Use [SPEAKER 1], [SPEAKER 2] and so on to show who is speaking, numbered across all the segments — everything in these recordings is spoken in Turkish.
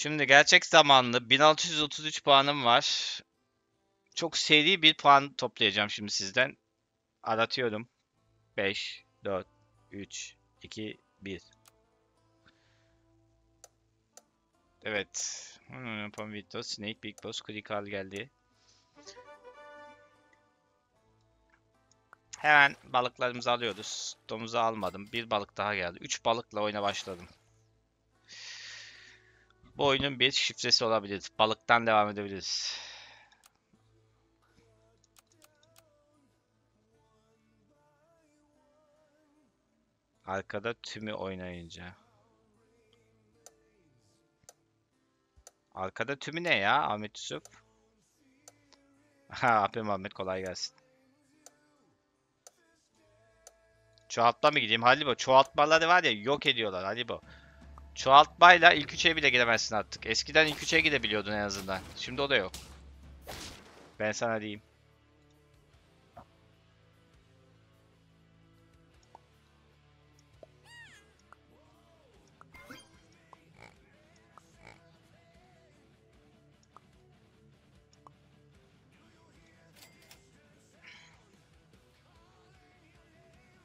[SPEAKER 1] Şimdi gerçek zamanlı 1633 puanım var. Çok seri bir puan toplayacağım şimdi sizden. Aratıyorum. 5, 4, 3, 2, 1. Evet. Hmm, Pomvito, Snake, Big Boss, Critical geldi. Hemen balıklarımızı alıyoruz. Domuzu almadım. Bir balık daha geldi. 3 balıkla oyuna başladım. Bu oyunun bir şifresi olabilir. Balıktan devam edebiliriz. Arkada tümü oynayınca. Arkada tümü ne ya Ahmet Yusuf? Ha Ahmet Muhammed kolay gelsin. Çoğaltma mı gideyim Halibo? Çoğaltmaları var ya yok ediyorlar Halibo. Çoğaltmayla ilk üçe bile gidemezsin artık. Eskiden ilk üçe gidebiliyordun en azından. Şimdi o da yok. Ben sana diyeyim.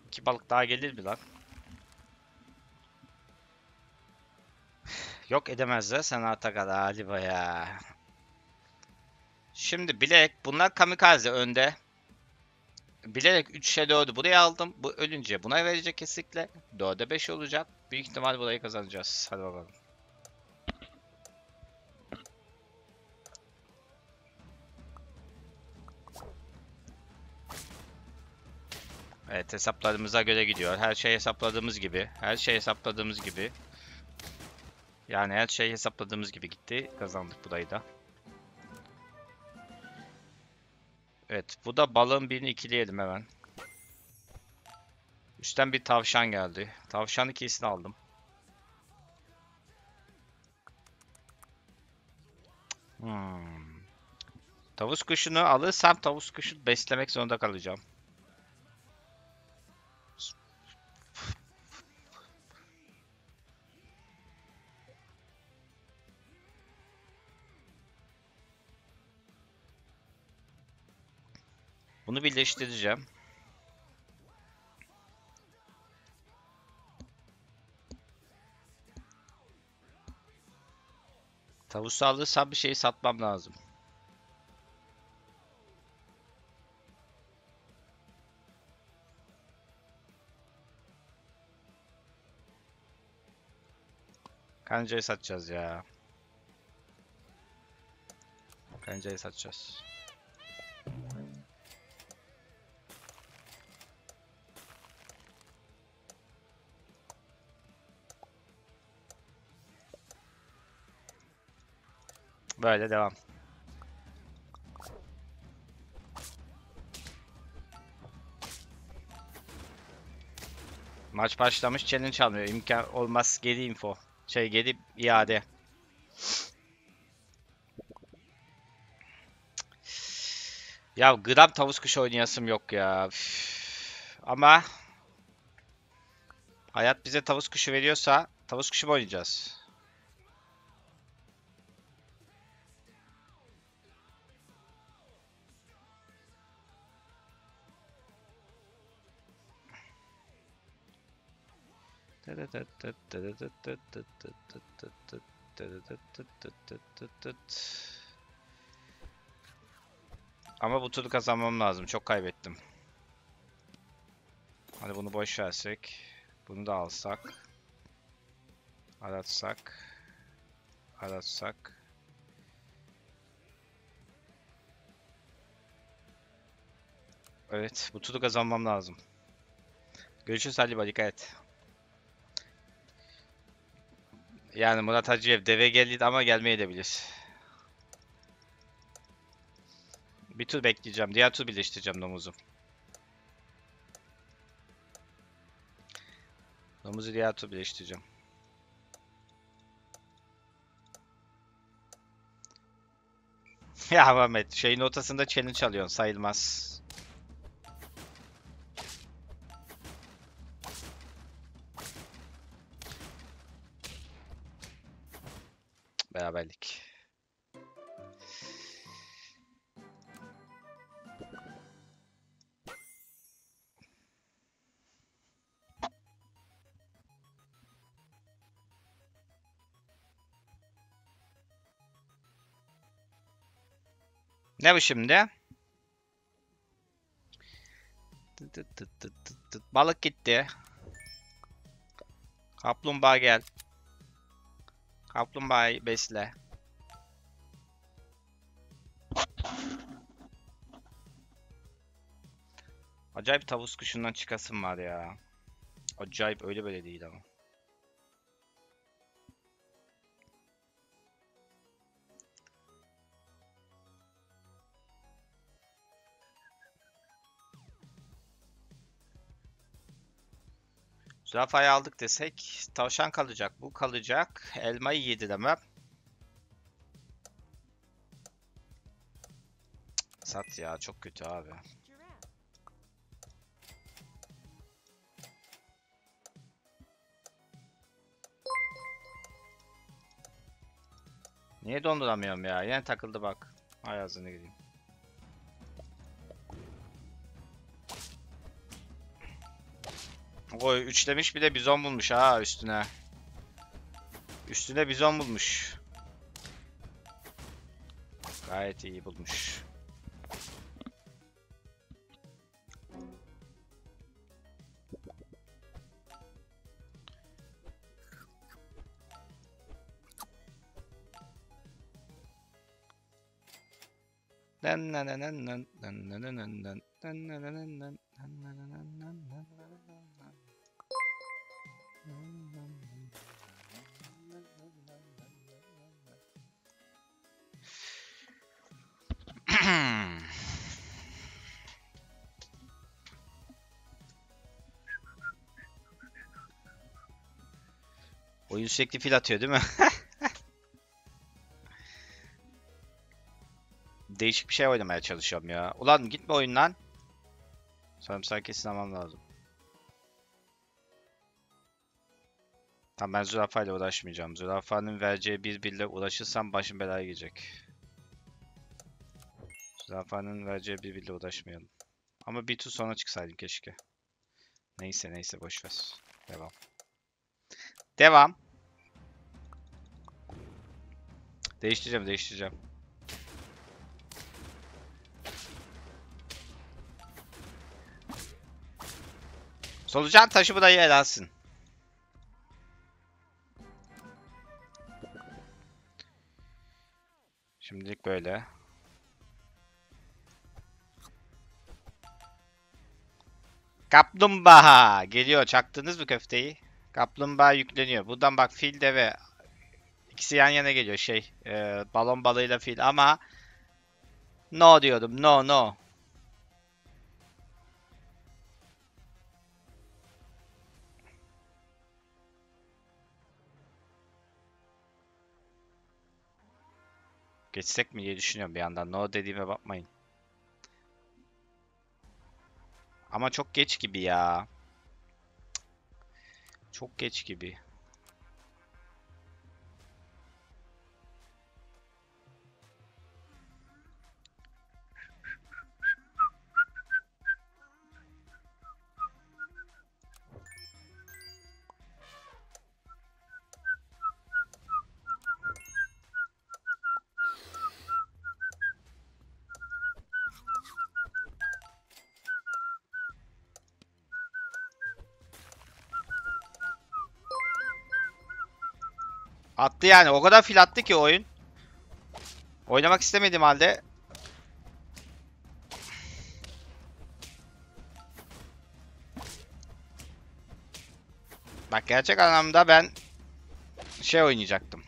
[SPEAKER 1] İki balık daha gelir mi lan? Yok edemezler sanata kadar ya. Şimdi Black bunlar kamikaze önde. Bilerek 3'e 4'ü buraya aldım. Bu ölünce buna verecek kesinlikle. 4'e 5 olacak. Büyük ihtimal burayı kazanacağız. Hadi bakalım. Evet hesaplarımıza göre gidiyor. Her şey hesapladığımız gibi. Her şey hesapladığımız gibi. Yani her şey hesapladığımız gibi gitti. Kazandık burayı da. Evet bu da balığın birini ikileyelim hemen. Üstten bir tavşan geldi. Tavşan ikisini aldım. Hmm. Tavus kuşunu alırsam tavus kuşu beslemek zorunda kalacağım. Bunu birleştireceğim. Tavusu alırsam bir şeyi satmam lazım. Kancayı satacağız ya. Kancayı satacağız. Böyle devam. Maç başlamış challenge almıyor. İmkan olmaz geri info. Şey geri iade. Ya gram tavus kuşu oynayasım yok ya. Üf. Ama hayat bize tavus kuşu veriyorsa tavus kuşu mu oynayacağız? Ama bu turu kazanmam lazım. Çok kaybettim. Hadi bunu boş versek. Bunu da alsak. Aratsak. Aratsak. Evet, bu turu kazanmam lazım. Görüşürüz Haliba, dikkat et. Yani Murat Hacıyev deve geldi ama gelmeye de bilir. Bir tur bekleyeceğim. Diğer tur birleştireceğim domuzu. Domuzu diğer tur birleştireceğim. ya Mehmet şeyin ortasında challenge alıyorsun sayılmaz. Beraberlik. Ne bu şimdi? Balık gitti. Kaplumbağa gel. Kaplumbağayı besle. Acayip tavus kuşundan çıkasım var ya. Acayip öyle böyle değil ama. Zürafayı aldık desek tavşan kalacak. Bu kalacak. Elmayı yediremem. Cık, Sat ya çok kötü abi. Niye donduramıyorum ya? Yine takıldı bak. Hay ağzını gideyim. Oy üçlemiş bir de bizon bulmuş ha üstüne. Üstüne bizon bulmuş. Gayet iyi bulmuş. Oyun sürekli fil atıyor değil mi? Değişik bir şey oynamaya çalışıyorum ya. Ulan gitme oyundan. Sarımsağı kesin almam lazım. Tamam ben zürafayla uğraşmayacağım. Zürafanın vereceği bir bille uğraşırsam başım belaya girecek. Zürafanın vereceği bir bille uğraşmayalım. Ama bir tur sonra çıksaydım keşke. Neyse neyse boşver. Devam. Devam. Değiştireceğim değiştireceğim. Solucan taşı bu da yer. Şimdilik böyle. Kaplumbağa geliyor. Çaktınız mı köfteyi? Kaplumbağa yükleniyor. Buradan bak fil deve. İkisi yan yana geliyor şey. e, balon balığıyla fil ama no diyordum. No no. Geçsek mi diye düşünüyorum bir yandan. No dediğime bakmayın. Ama çok geç gibi ya. Çok geç gibi. Attı yani. O kadar fil attı ki oyun. Oynamak istemedim halde. Bak gerçek anlamda ben şey oynayacaktım.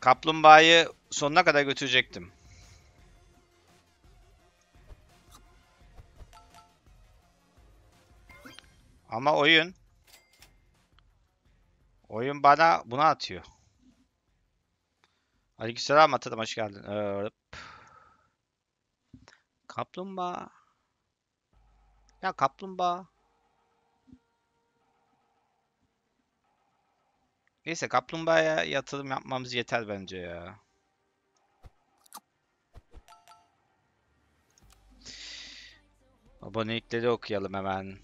[SPEAKER 1] Kaplumbağayı sonuna kadar götürecektim. Ama oyun oyun bana bunu atıyor. Aleykümselam Atadım hoş geldin. Ee, Kaplumbağa. Ya kaplumbağa. Neyse kaplumbağaya yatırım yapmamız yeter bence ya. Abonelikleri okuyalım hemen.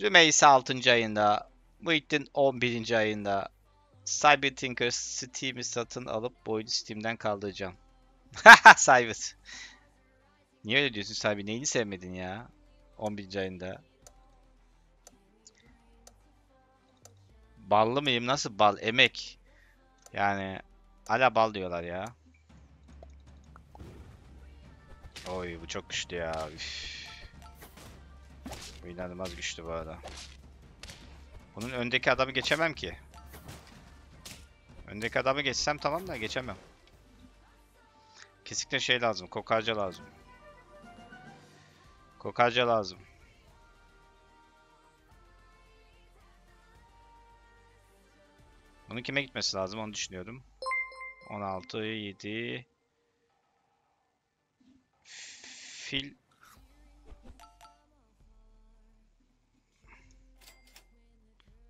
[SPEAKER 1] Rümeysa 6. ayında. Muhittin 11. ayında. Cyberthinker Steam'i satın alıp bu oyunu Steam'den kaldıracağım. Haha Cyber. Niye öyle diyorsun Cyber? Neyini sevmedin ya? 11. ayında. Ballı mıyım? Nasıl bal? Emek. Yani hala bal diyorlar ya. Oy bu çok güçlü ya. Üf. İnanılmaz güçlü bu arada. Bunun öndeki adamı geçemem ki. Öndeki adamı geçsem tamam da geçemem. Kesinlikle şey lazım. Kokarca lazım. Kokarca lazım. Bunun kime gitmesi lazım onu düşünüyorum. 16, 7 Fil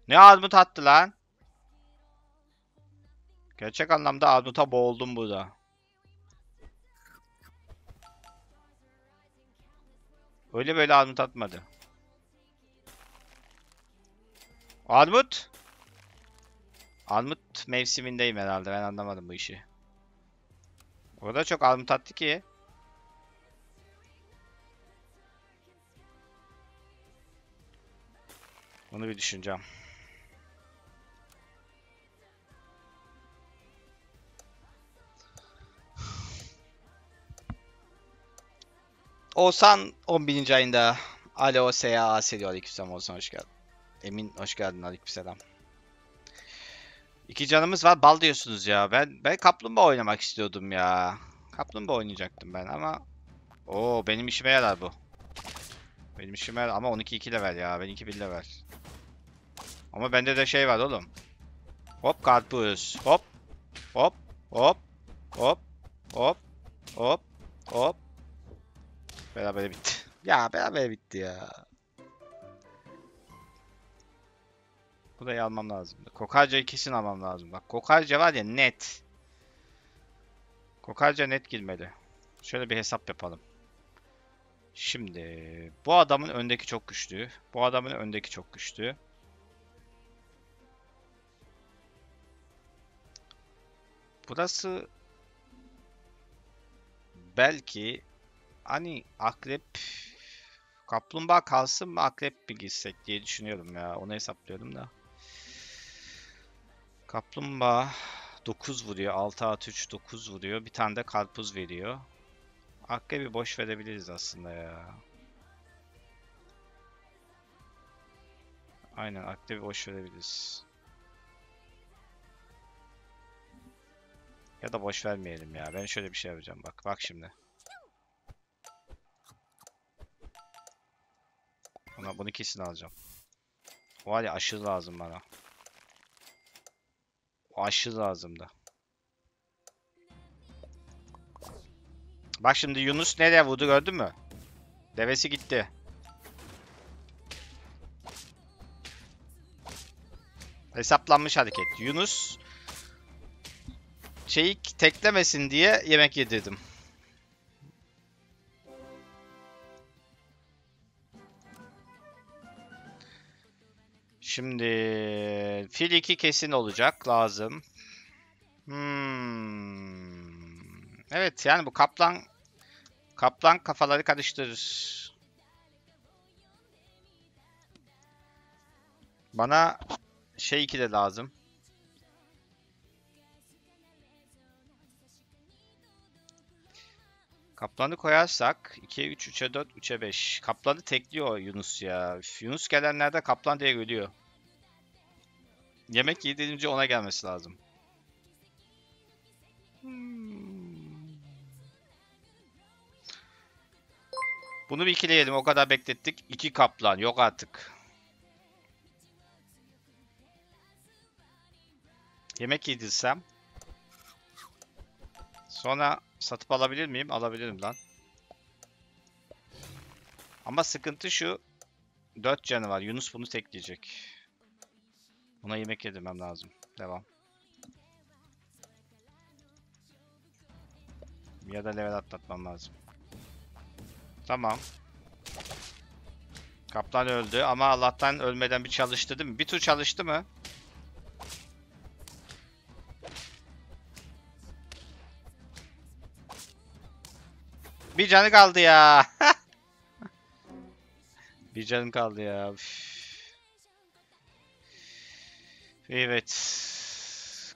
[SPEAKER 1] Ne armut attı lan? Gerçek anlamda armuta boğuldum burada. Öyle böyle armut atmadı. Armut! Armut mevsimindeyim herhalde. Ben anlamadım bu işi. Orada çok armut attı ki. Bunu bir düşüneceğim. Oğuzhan 11. ayında. Alo Seya Ase diyor. Aleykümselam Oğuzhan hoş geldin. Emin hoş geldin. Aleykümselam. İki canımız var. Bal diyorsunuz ya. Ben ben kaplumbağa oynamak istiyordum ya. Kaplumbağa oynayacaktım ben ama Oo benim işime yarar bu. Benim işime yarar ama 12 2 level ya. Ben 2 1 level. Ama bende de şey var oğlum. Hop karpuz. Hop. Hop. Hop. Hop. Hop. Hop. Hop. Beraber bitti. Ya beraber bitti ya. Burayı almam lazım. Kokarca'yı kesin almam lazım. Bak Kokarca var ya net. Kokarca net girmeli. Şöyle bir hesap yapalım. Şimdi bu adamın öndeki çok güçlü. Bu adamın öndeki çok güçlü. Burası belki hani akrep kaplumbağa kalsın mı akrep mi gitsek diye düşünüyorum ya. Onu hesaplıyorum da. Kaplumbağa 9 vuruyor. 6 artı 3 9 vuruyor. Bir tane de karpuz veriyor. Akrebi boş verebiliriz aslında ya. Aynen akrebi boş verebiliriz. Ya da boş vermeyelim ya. Ben şöyle bir şey yapacağım. Bak bak şimdi. Buna bunu kesin alacağım. Var ya aşırı lazım bana. O aşırı lazımdı. Bak şimdi Yunus nereye vurdu gördün mü? Devesi gitti. Hesaplanmış hareket. Yunus şeyi teklemesin diye yemek yedirdim. Şimdi fil 2 kesin olacak lazım. Hmm. Evet yani bu kaplan kaplan kafaları karıştırır. Bana şey 2 de lazım. Kaplanı koyarsak 2'ye 3, 3'e 4, 3'e 5. Kaplanı tekliyor Yunus ya. Yunus gelenlerde kaplan diye ölüyor. Yemek yedirince ona gelmesi lazım. Hmm. Bunu bir ikileyelim. O kadar beklettik. İki kaplan. Yok artık. Yemek yedirsem. Sonra satıp alabilir miyim? Alabilirim lan. Ama sıkıntı şu. 4 canı var. Yunus bunu tekleyecek. Buna yemek yedirmem lazım. Devam. Ya da level atlatmam lazım. Tamam. Kaptan öldü ama Allah'tan ölmeden bir çalıştı değil mi? Bir tur çalıştı mı? Bir canı kaldı ya. bir canım kaldı ya. Üf. Evet.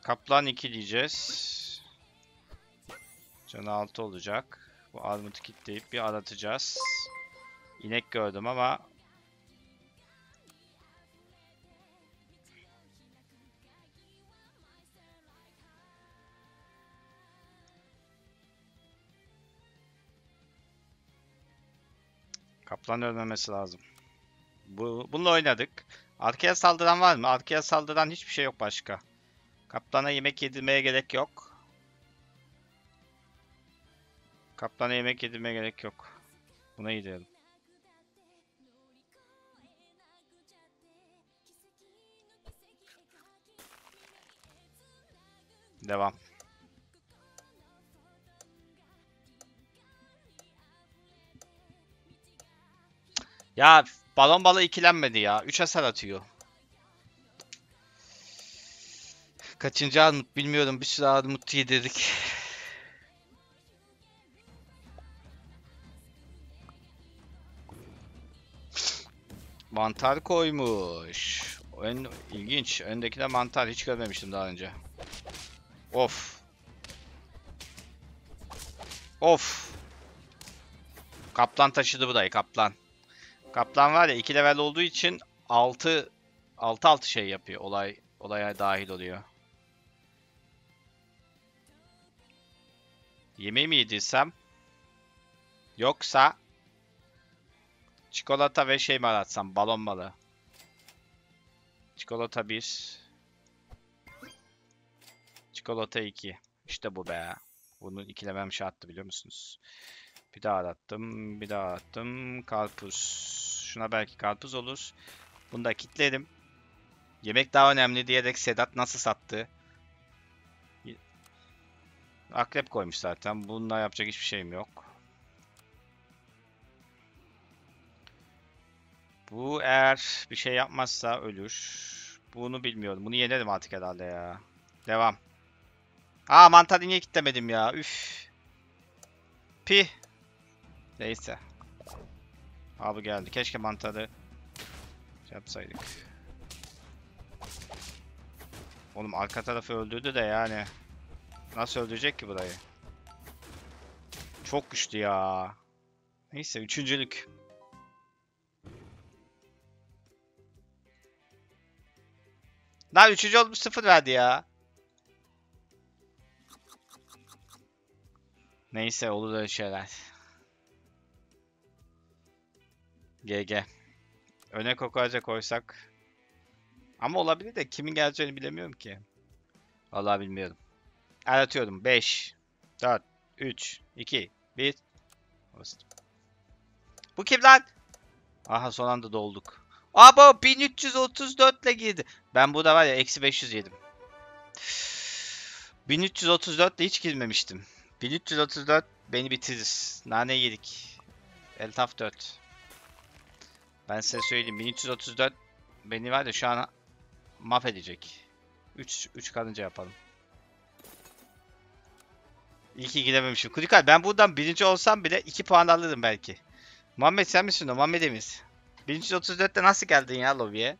[SPEAKER 1] Kaplan 2 diyeceğiz. Canı 6 olacak. Bu armutu kilitleyip bir aratacağız. İnek gördüm ama Kaplan ölmemesi lazım. Bu, bununla oynadık. Arkaya saldıran var mı? Arkaya saldıran hiçbir şey yok başka. Kaplana yemek yedirmeye gerek yok. Kaplana yemek yedirmeye gerek yok. Buna gidelim. Devam. Ya balon balı ikilenmedi ya. 3 hasar atıyor. Kaçıncı armut bilmiyorum. Bir sürü armut yedirdik. Mantar koymuş. Ön, ilginç. Öndekine mantar hiç görmemiştim daha önce. Of. Of. Kaplan taşıdı burayı kaplan. Kaplan var ya 2 level olduğu için 6 6 6 şey yapıyor. Olay olaya dahil oluyor. Yemeği mi yedirsem? Yoksa çikolata ve şey mi aratsam? Balon balı. Çikolata 1. Çikolata 2. İşte bu be. Bunu ikilemem şarttı biliyor musunuz? Bir daha arattım. Bir daha arattım. Karpuz. Şuna belki karpuz olur. Bunu da kitledim. Yemek daha önemli diyerek Sedat nasıl sattı? Akrep koymuş zaten. Bununla yapacak hiçbir şeyim yok. Bu eğer bir şey yapmazsa ölür. Bunu bilmiyorum. Bunu yenerim artık herhalde ya. Devam. Aa mantarı niye kitlemedim ya? Üf. Pi. Neyse. Abi geldi. Keşke mantarı şey yapsaydık. Oğlum arka tarafı öldürdü de yani. Nasıl öldürecek ki burayı? Çok güçlü ya. Neyse üçüncülük. Lan üçüncü olmuş sıfır verdi ya. Neyse olur öyle şeyler. GG. Öne kokoaca koysak. Ama olabilir de kimin geleceğini bilemiyorum ki. Vallahi bilmiyorum. Aratıyorum. 5, 4, 3, 2, 1. Bastım. Bu kim lan? Aha son anda dolduk. Abo 1334 ile girdi. Ben burada var ya eksi 500 yedim. 1334 ile hiç girmemiştim. 1334 beni bitirir. Nane yedik. Eltaf 4. Ben size söyleyeyim 1334 beni var ya şu an mahvedecek. 3 3 kalınca yapalım. İyi ki gidememişim. Kudikal ben buradan birinci olsam bile 2 puan alırım belki. Muhammed sen misin o? Muhammed Emiz. 1334'te nasıl geldin ya lobiye?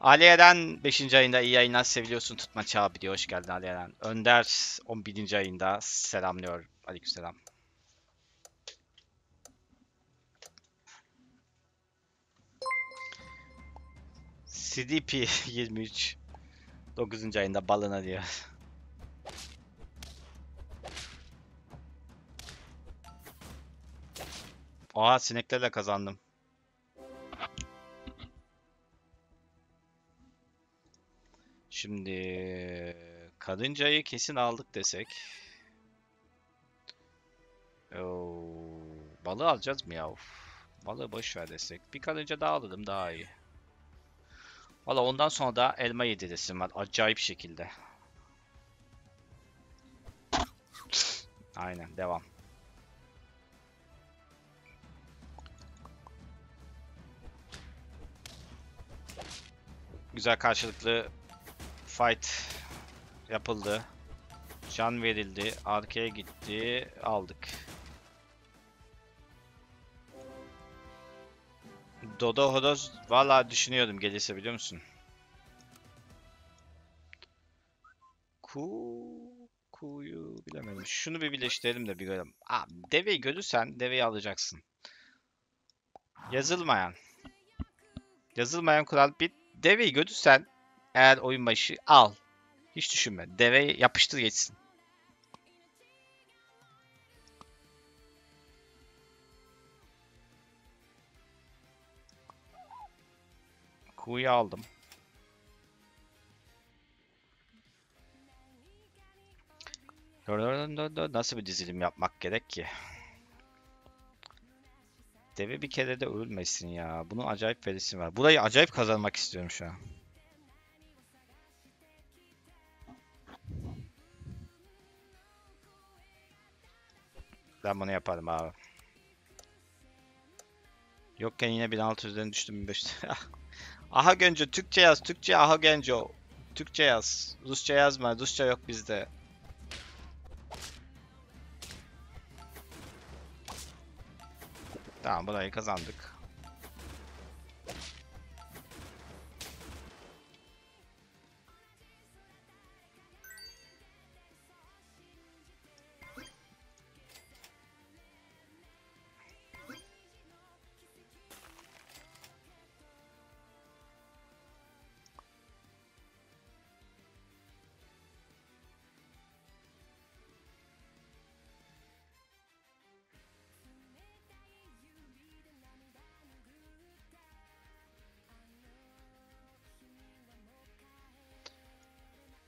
[SPEAKER 1] Ali Eren 5. ayında iyi yayınlar seviliyorsun tutma çağı diyor. Hoş geldin Ali Eren. Önder 11. ayında selamlıyor. Aleykümselam. CDP 23 9. ayında balına diyor. Oha sineklerle kazandım. Şimdi kadıncayı kesin aldık desek. Oo, balığı alacağız mı ya? Uf, balığı boş ver desek. Bir kadınca daha alalım daha iyi. Valla ondan sonra da elma yediresim var. Acayip şekilde. Aynen devam. Güzel karşılıklı fight yapıldı. Can verildi. Arkaya gitti. Aldık. Dodo Horoz valla düşünüyordum gelirse biliyor musun? Ku Ku'yu bilemedim. Şunu bir birleştirelim de bir görelim. Aa, deveyi görürsen deveyi alacaksın. Yazılmayan. Yazılmayan kural bir deveyi görürsen eğer oyun başı al. Hiç düşünme. Deveyi yapıştır geçsin. Ku'yu aldım. Nasıl bir dizilim yapmak gerek ki? Deve bir kere de ölmesin ya. Bunun acayip verisi var. Burayı acayip kazanmak istiyorum şu an. Ben bunu yaparım abi. Yokken yine 1600'den düştüm 1500. aha Genco Türkçe yaz. Türkçe aha Genco. Türkçe yaz. Rusça yazma. Rusça yok bizde. Tamam burayı kazandık.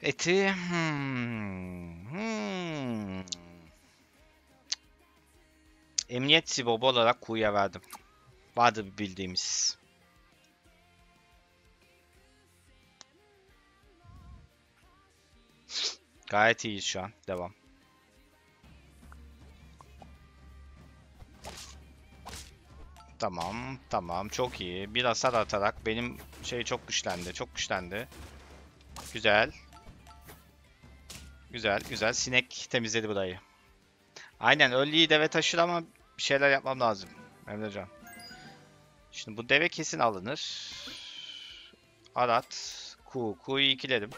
[SPEAKER 1] Eti hmm, hmm. Emniyet sibobu olarak Ku'ya verdim. Vardı bir bildiğimiz. Gayet iyiyiz şu an. Devam. Tamam, tamam. Çok iyi. Bir hasar atarak benim şey çok güçlendi. Çok güçlendi. Güzel. Güzel, güzel. Sinek temizledi burayı. Aynen, ölüyü deve taşır ama bir şeyler yapmam lazım. Emrecan. Şimdi bu deve kesin alınır. Arat. Ku. Ku'yu ikiledim.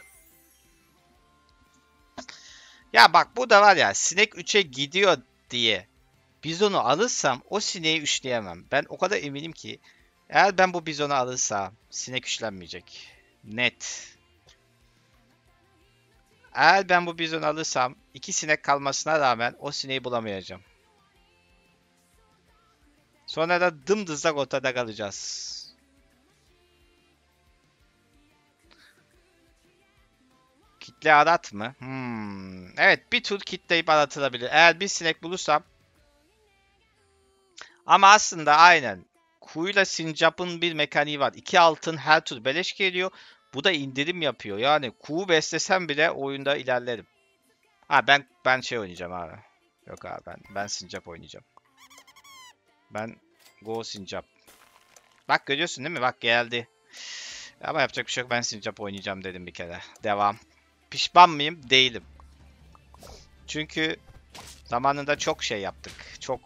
[SPEAKER 1] Ya bak bu da var ya sinek 3'e gidiyor diye bizonu alırsam o sineği üçleyemem. Ben o kadar eminim ki eğer ben bu bizonu alırsam sinek üçlenmeyecek. Net. Eğer ben bu bizonu alırsam iki sinek kalmasına rağmen o sineği bulamayacağım. Sonra da dımdızlak ortada kalacağız. Kitle arat mı? Hmm. Evet bir tur kitleyip aratılabilir. Eğer bir sinek bulursam ama aslında aynen kuyuyla sincapın bir mekaniği var. İki altın her tur beleş geliyor. Bu da indirim yapıyor. Yani kuğu beslesem bile oyunda ilerlerim. Ha ben ben şey oynayacağım abi. Yok abi ben ben sincap oynayacağım. Ben go sincap. Bak görüyorsun değil mi? Bak geldi. Ama yapacak bir şey yok. Ben sincap oynayacağım dedim bir kere. Devam. Pişman mıyım? Değilim. Çünkü zamanında çok şey yaptık. Çok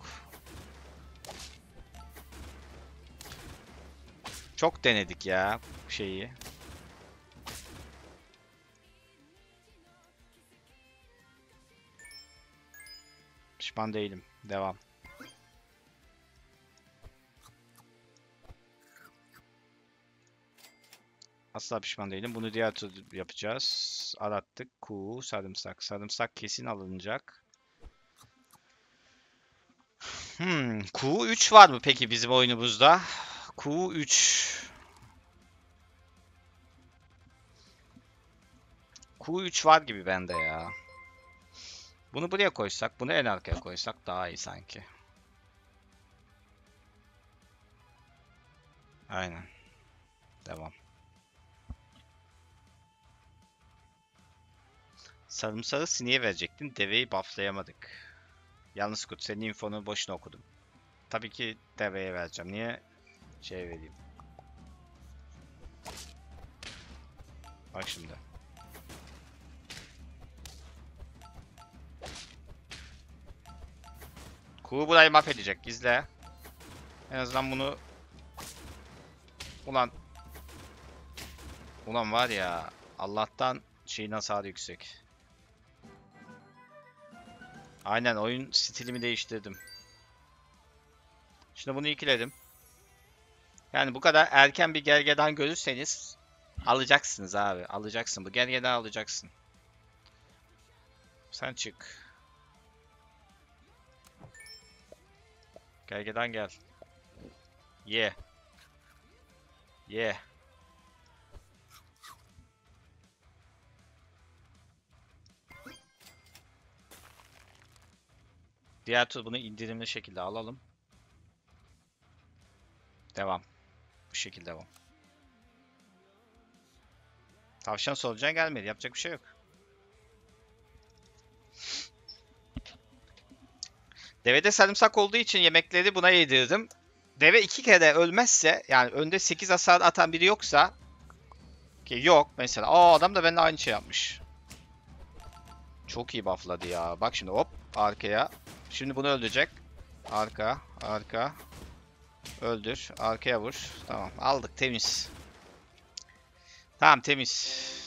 [SPEAKER 1] çok denedik ya şeyi. Pişman değilim. Devam. Asla pişman değilim. Bunu diğer tur yapacağız. Arattık. Ku, sarımsak. Sarımsak kesin alınacak. Hmm, Q3 var mı peki bizim oyunumuzda? Q3. Q3 var gibi bende ya. Bunu buraya koysak, bunu en arkaya koysak daha iyi sanki. Aynen. Devam. Sarımsağı sineğe verecektin. Deveyi bufflayamadık. Yalnız Kut senin infonu boşuna okudum. Tabii ki deveye vereceğim. Niye şey vereyim? Bak şimdi. Kuğu burayı mahvedecek. İzle. En azından bunu... Ulan... Ulan var ya... Allah'tan şeyin hasarı yüksek. Aynen oyun stilimi değiştirdim. Şimdi bunu ikiledim. Yani bu kadar erken bir gergedan görürseniz alacaksınız abi. Alacaksın. Bu gergedan alacaksın. Sen çık. Gergedan gel. Ye. Ye. Diğer tur bunu indirimli şekilde alalım. Devam. Bu şekilde devam. Tavşan solucan gelmedi. Yapacak bir şey yok. Devede sarımsak olduğu için yemekleri buna yedirdim. Deve iki kere ölmezse yani önde 8 hasar atan biri yoksa ki yok mesela. Aa adam da benimle aynı şey yapmış. Çok iyi buffladı ya. Bak şimdi hop arkaya. Şimdi bunu öldürecek. Arka, arka. Öldür. Arkaya vur. Tamam. Aldık. Temiz. Tamam temiz.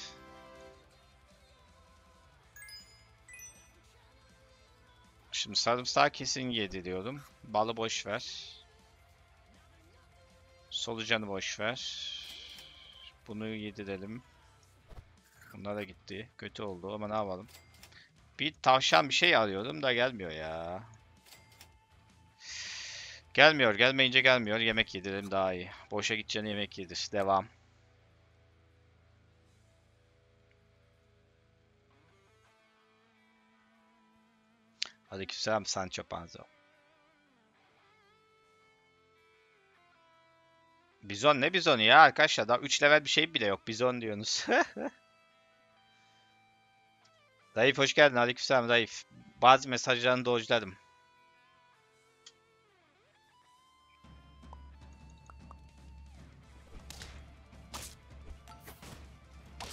[SPEAKER 1] Şimdi sarımsağı kesin yedi diyorum. Balı boş ver. Solucanı boş ver. Bunu yedirelim. Bunlar da gitti. Kötü oldu ama ne yapalım. Bir tavşan bir şey arıyordum da gelmiyor ya. Gelmiyor. Gelmeyince gelmiyor. Yemek yedirelim daha iyi. Boşa gideceğine yemek yedir. Devam. Aleykümselam Sancho Panzo. Bizon ne bizonu ya arkadaşlar? Daha 3 level bir şey bile yok. Bizon diyorsunuz. Dayıf hoş geldin. Aleykümselam Dayıf. Bazı mesajlarını dojladım.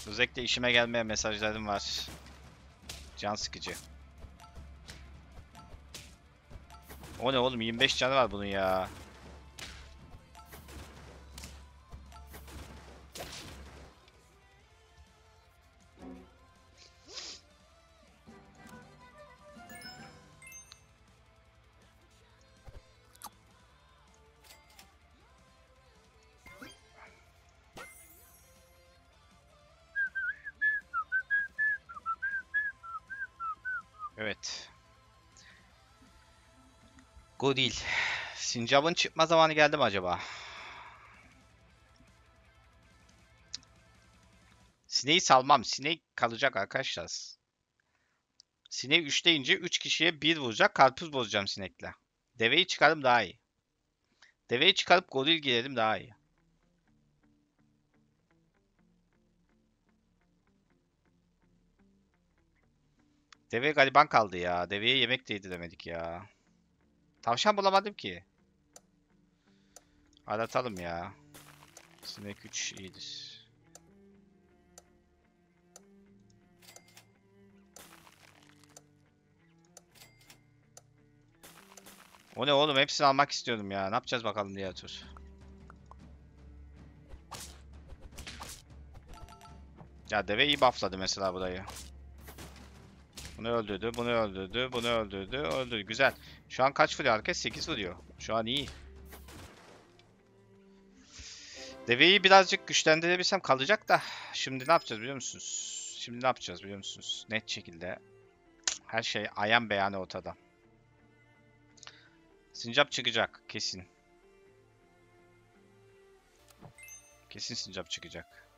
[SPEAKER 1] Özellikle işime gelmeyen mesajlarım var. Can sıkıcı. O ne oğlum 25 canı var bunun ya. Evet. Go değil. Sincap'ın çıkma zamanı geldi mi acaba? Sineği salmam. Sinek kalacak arkadaşlar. Sineği 3 deyince 3 kişiye 1 vuracak. Karpuz bozacağım sinekle. Deveyi çıkarım daha iyi. Deveyi çıkarıp goril girelim daha iyi. Deve gariban kaldı ya. Deveye yemek de yediremedik ya. Tavşan bulamadım ki. Aratalım ya. Sinek 3 iyidir. O ne oğlum hepsini almak istiyordum ya. Ne yapacağız bakalım diye tur. Ya deve iyi buffladı mesela burayı. Bunu öldürdü, bunu öldürdü, bunu öldürdü, öldürdü. Güzel. Şu an kaç vuruyor herkes? 8 vuruyor. Şu an iyi. Deveyi birazcık güçlendirebilsem kalacak da. Şimdi ne yapacağız biliyor musunuz? Şimdi ne yapacağız biliyor musunuz? Net şekilde. Her şey ayan beyanı ortada. Sincap çıkacak. Kesin. Kesin sincap çıkacak.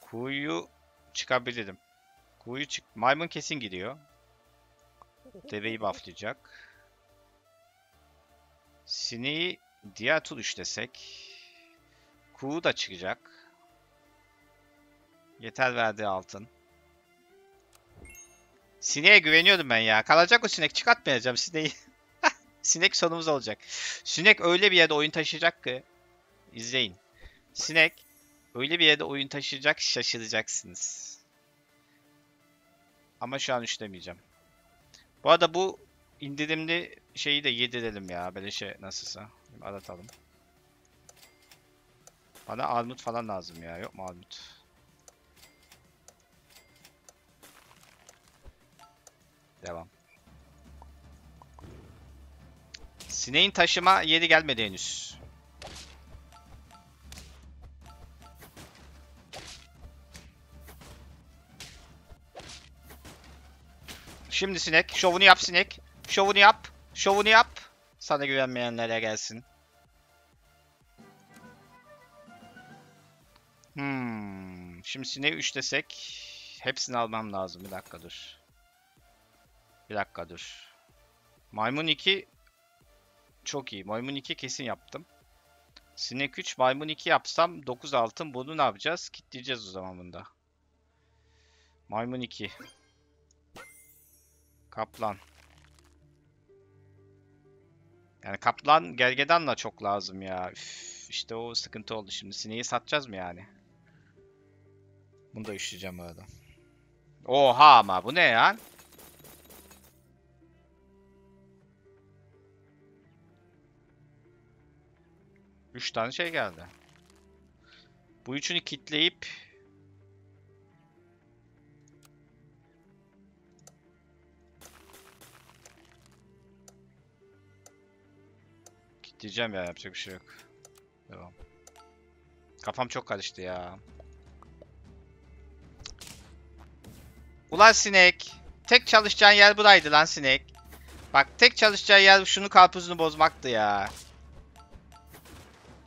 [SPEAKER 1] Kuyu çıkabilirim. Kuyu çık. Maymun kesin gidiyor. Deveyi bufflayacak. Sineği diğer tur işlesek. Kuğu da çıkacak. Yeter verdi altın. Sineğe güveniyordum ben ya. Kalacak o sinek. Çıkartmayacağım sineği. sinek sonumuz olacak. Sinek öyle bir yerde oyun taşıyacak ki. İzleyin. Sinek öyle bir yerde oyun taşıyacak şaşıracaksınız. Ama şu an üçlemeyeceğim. Bu arada bu indirimli şeyi de yedirelim ya. Böyle şey nasılsa. Aratalım. Bana armut falan lazım ya. Yok mu armut? Devam. Sineğin taşıma yeri gelmedi henüz. Şimdi sinek. Şovunu yap sinek. Şovunu yap. Şovunu yap. Sana güvenmeyenlere gelsin. Hmm. Şimdi sineği üçlesek hepsini almam lazım. Bir dakika dur. Bir dakika dur. Maymun 2 çok iyi. Maymun 2 kesin yaptım. Sinek 3, maymun 2 yapsam 9 altın. Bunu ne yapacağız? Kitleyeceğiz o zaman bunda. Maymun 2. Kaplan. Yani kaplan gergedanla çok lazım ya. Üf, işte o sıkıntı oldu şimdi. Sineği satacağız mı yani? Bunu da işleyeceğim arada. Oha ama bu ne ya? Üç tane şey geldi. Bu üçünü kitleyip kitleyeceğim ya yapacak bir şey yok. Devam. Kafam çok karıştı ya. Ulan sinek. Tek çalışacağın yer buraydı lan sinek. Bak tek çalışacağı yer şunu karpuzunu bozmaktı ya.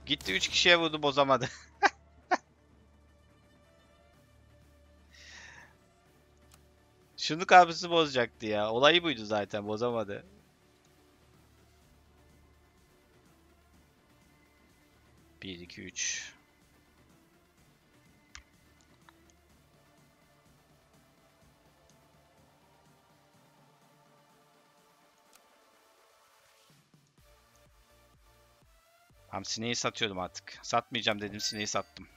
[SPEAKER 1] Gitti 3 kişiye vurdu bozamadı. Şunu karpuzu bozacaktı ya. Olayı buydu zaten bozamadı. Bir, iki, üç. Tamam sineği satıyordum artık. Satmayacağım dedim sineği sattım.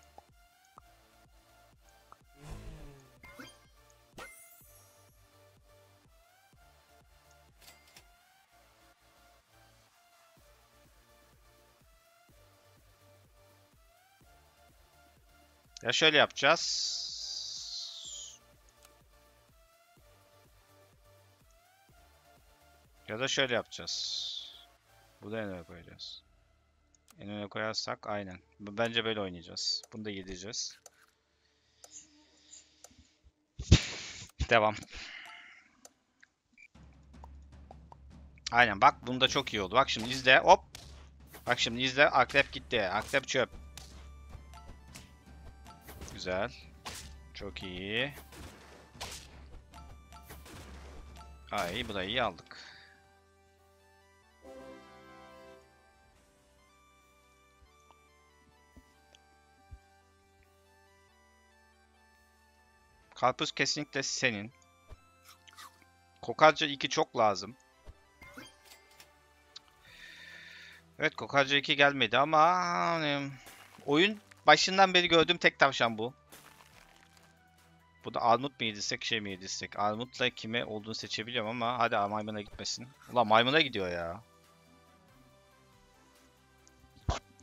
[SPEAKER 1] Ya şöyle yapacağız. Ya da şöyle yapacağız. Bu da en öne koyacağız. En öne koyarsak aynen. Bence böyle oynayacağız. Bunu da yedireceğiz. Devam. Aynen bak bunda çok iyi oldu. Bak şimdi izle hop. Bak şimdi izle akrep gitti. Akrep çöp. Güzel. Çok iyi. Ay bu da iyi aldık. Karpuz kesinlikle senin. Kokarca 2 çok lazım. Evet Kokarca 2 gelmedi ama hani, oyun başından beri gördüğüm tek tavşan bu. Bu da armut mu yedirsek şey mi yedirsek? Armutla kime olduğunu seçebiliyorum ama hadi maymuna gitmesin. Ulan maymuna gidiyor ya.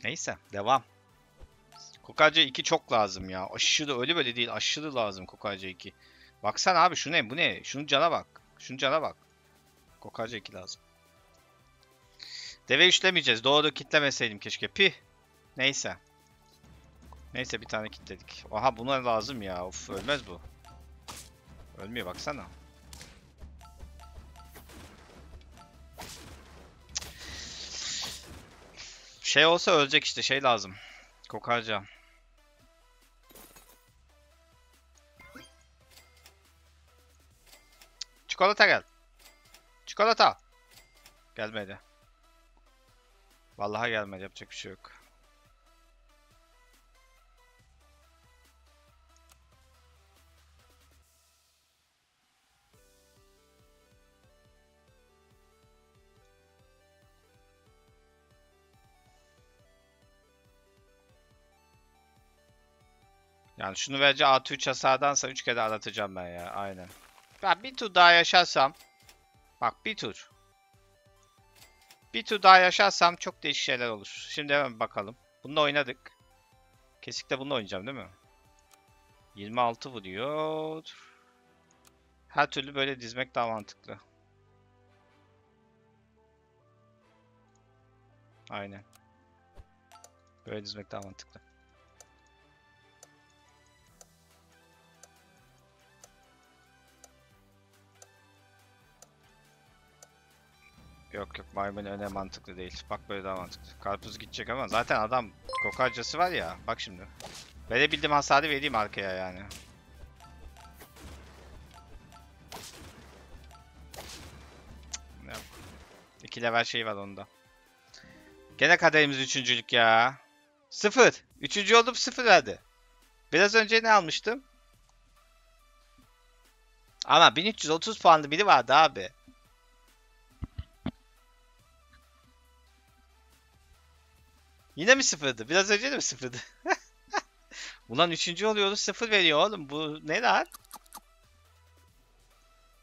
[SPEAKER 1] Neyse devam. Kokarca 2 çok lazım ya. Aşırı öyle böyle değil. Aşırı lazım Kokarca 2. Baksana abi şu ne? Bu ne? Şunun cana bak. Şunun cana bak. Kokarca 2 lazım. Deve üçlemeyeceğiz. Doğru kitlemeseydim keşke. Pih. Neyse. Neyse bir tane kitledik. Aha buna lazım ya. Of ölmez bu. Ölmüyor baksana. Şey olsa ölecek işte. Şey lazım. Kokarca. Çikolata gel. Çikolata. Gelmedi. Vallahi gelmedi. Yapacak bir şey yok. Yani şunu verece artı 3 hasardansa 3 kere aratacağım ben ya. Aynen. Ben bir tur daha yaşarsam. Bak bir tur. Bir tur daha yaşarsam çok değişik şeyler olur. Şimdi hemen bakalım. Bununla oynadık. Kesinlikle bununla oynayacağım değil mi? 26 vuruyor. Her türlü böyle dizmek daha mantıklı. Aynen. Böyle dizmek daha mantıklı. Yok yok maymun öne mantıklı değil. Bak böyle daha mantıklı. Karpuz gidecek ama zaten adam kokarcası var ya. Bak şimdi. Verebildiğim hasarı vereyim arkaya yani. İki level şey var onda. Gene kaderimiz üçüncülük ya. Sıfır. Üçüncü oldum sıfır verdi. Biraz önce ne almıştım? Ama 1330 puanlı biri vardı abi. Yine mi sıfırdı? Biraz önce de mi sıfırdı? Ulan üçüncü oluyoruz sıfır veriyor oğlum. Bu ne lan?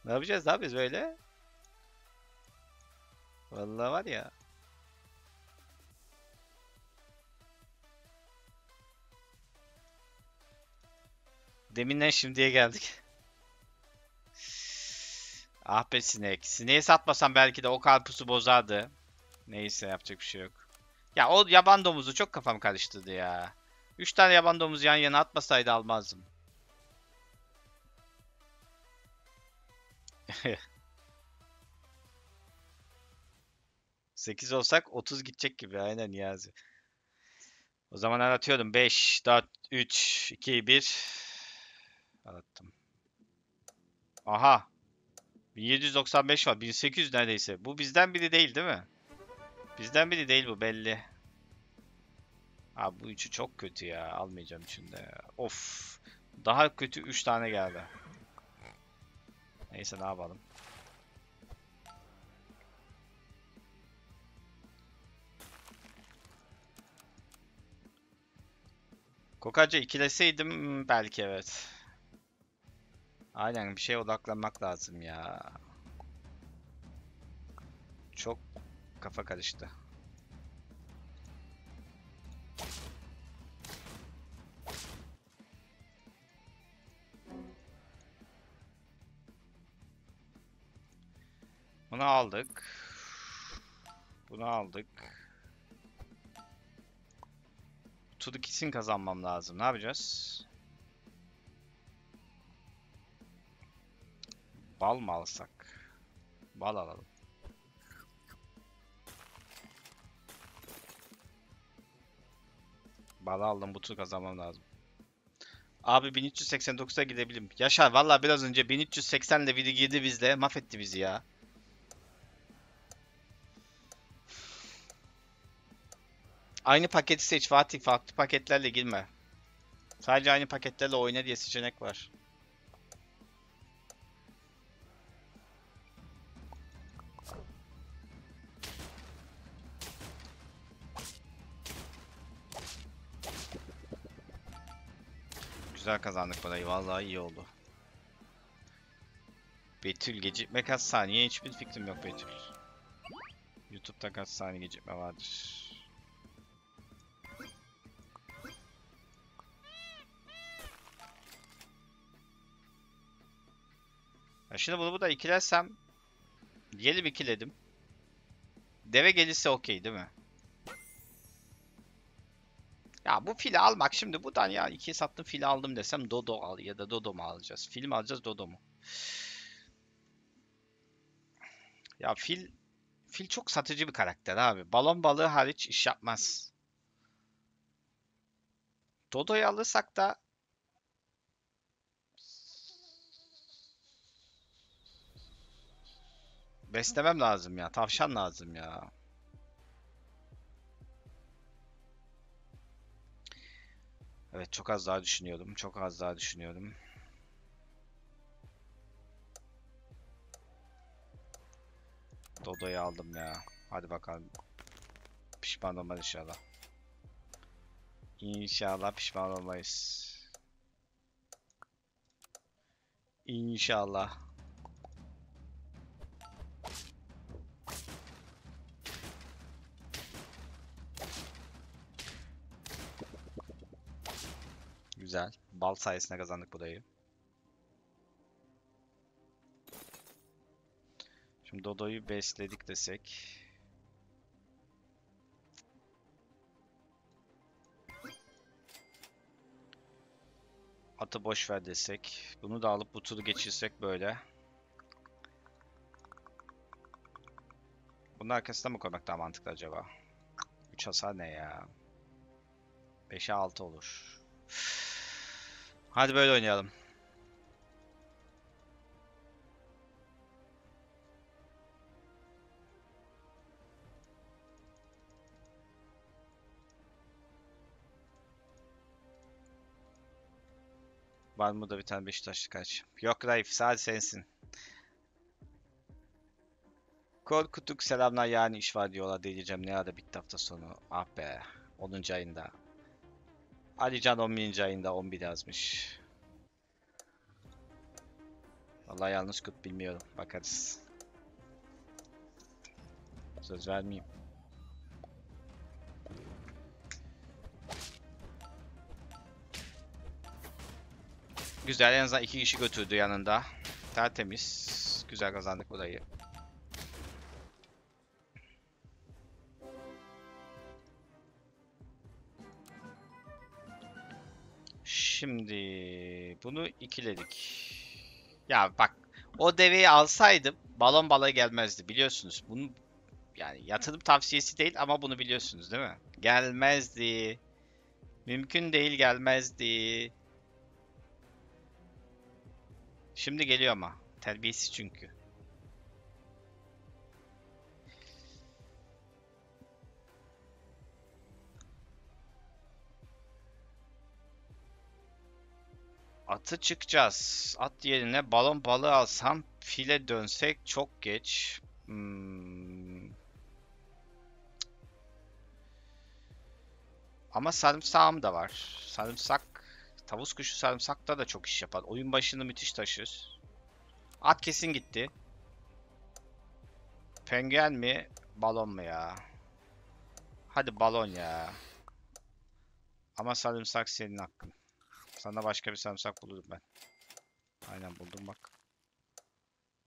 [SPEAKER 1] Ne yapacağız ne yapacağız böyle? Vallahi var ya. Deminden şimdiye geldik. Ah be sinek. Sineği satmasam belki de o karpuzu bozardı. Neyse yapacak bir şey yok. Ya o yaban domuzu çok kafam karıştırdı ya. 3 tane yaban domuzu yan yana atmasaydı almazdım. Sekiz olsak 30 gidecek gibi aynen Niyazi. O zaman aratıyorum. 5, 4, 3, 2, 1. Arattım. Aha. 1795 var. 1800 neredeyse. Bu bizden biri değil değil mi? Bizden biri değil bu belli. Abi bu üçü çok kötü ya. Almayacağım içinde. Of. Daha kötü 3 tane geldi. Neyse ne yapalım. Kokaca ikileseydim belki evet. Aynen bir şeye odaklanmak lazım ya. Çok kafa karıştı. Bunu aldık. Bunu aldık. Turu kesin kazanmam lazım. Ne yapacağız? Bal mı alsak? Bal alalım. Bal aldım. Bu kazanmam lazım. Abi 1389'a gidebilirim. Yaşar valla biraz önce 1380 ile biri girdi bizle. Mahvetti bizi ya. Aynı paketi seç Fatih. Farklı paketlerle girme. Sadece aynı paketlerle oyna diye seçenek var. Güzel kazandık parayı. Vallahi iyi oldu. Betül gecikme kaç saniye? Hiçbir fikrim yok Betül. YouTube'da kaç saniye gecikme vardır? Ya şimdi bunu burada ikilersem diyelim ikiledim. Deve gelirse okey değil mi? Ya bu fili almak şimdi buradan ya ikiye sattım fili aldım desem Dodo al ya da Dodo mu alacağız? Fil mi alacağız Dodo mu? Ya fil fil çok satıcı bir karakter abi. Balon balığı hariç iş yapmaz. Dodo'yu alırsak da beslemem lazım ya. Tavşan lazım ya. Evet çok az daha düşünüyordum. Çok az daha düşünüyordum. Dodo'yu aldım ya. Hadi bakalım. Pişman olmaz inşallah. İnşallah pişman olmayız. İnşallah. Güzel. Bal sayesinde kazandık burayı. Şimdi Dodo'yu besledik desek. Atı boş ver desek. Bunu da alıp bu turu geçirsek böyle. Bunun arkasına mı koymak daha mantıklı acaba? 3 hasar ne ya? 5'e 6 olur. Hadi böyle oynayalım. Var mı da bir tane Beşiktaşlı kaç? Yok Raif sadece sensin. Korkutuk selamlar yani iş var diyorlar diyeceğim ne ara bitti hafta sonu. Ah be 10. ayında. Alican 11. ayında 11 yazmış. Vallahi yanlış kut bilmiyorum. Bakarız. Söz vermeyeyim. Güzel en azından iki kişi götürdü yanında. Tertemiz. Güzel kazandık burayı. Şimdi bunu ikiledik. Ya bak o deveyi alsaydım balon balığı gelmezdi biliyorsunuz. Bunu yani yatırım tavsiyesi değil ama bunu biliyorsunuz değil mi? Gelmezdi. Mümkün değil gelmezdi. Şimdi geliyor ama. Terbiyesiz çünkü. Atı çıkacağız. At yerine balon balığı alsam file dönsek çok geç. Hmm. Ama sarımsağım da var. Sarımsak, tavus kuşu sarımsakta da çok iş yapar. Oyun başını müthiş taşır. At kesin gitti. Penguen mi? Balon mu ya? Hadi balon ya. Ama sarımsak senin hakkın. Sana başka bir sarımsak bulurum ben. Aynen buldum bak.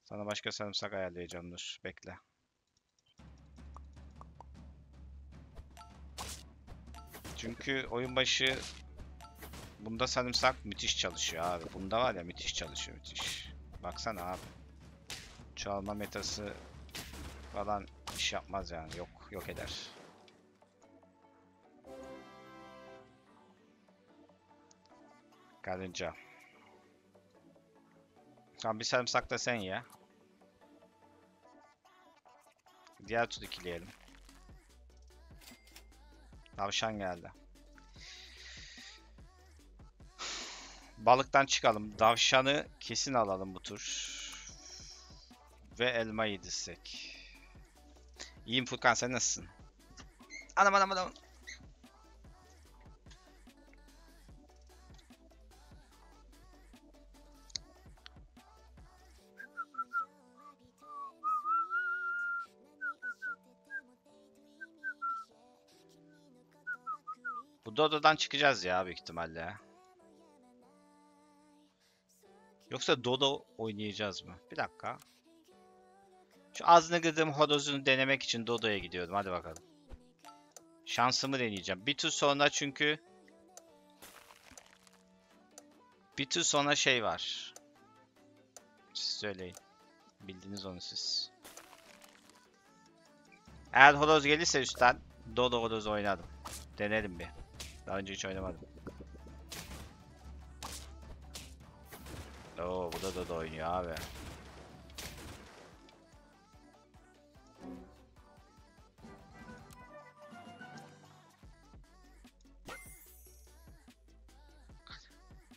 [SPEAKER 1] Sana başka sarımsak ayarlayacağım dur. Bekle. Çünkü oyun başı bunda sarımsak müthiş çalışıyor abi. Bunda var ya müthiş çalışıyor müthiş. Baksana abi. Çoğalma metası falan iş yapmaz yani. Yok yok eder. Karınca. Tamam bir sarımsak da sen ye. Diğer tur ikileyelim. Tavşan geldi. Balıktan çıkalım. Davşanı kesin alalım bu tur. Ve elma yedirsek. İyiyim Furkan sen nasılsın? Anam anam anam. Bu Dodo'dan çıkacağız ya büyük ihtimalle. Yoksa Dodo oynayacağız mı? Bir dakika. Şu azını gıdım horozunu denemek için Dodo'ya gidiyorum. Hadi bakalım. Şansımı deneyeceğim. Bir tur sonra çünkü bir tur sonra şey var. Siz söyleyin. Bildiniz onu siz. Eğer horoz gelirse üstten Dodo horoz oynadım. Denerim bir. Daha önce hiç oynamadım. Oo bu da Dodo oynuyor abi.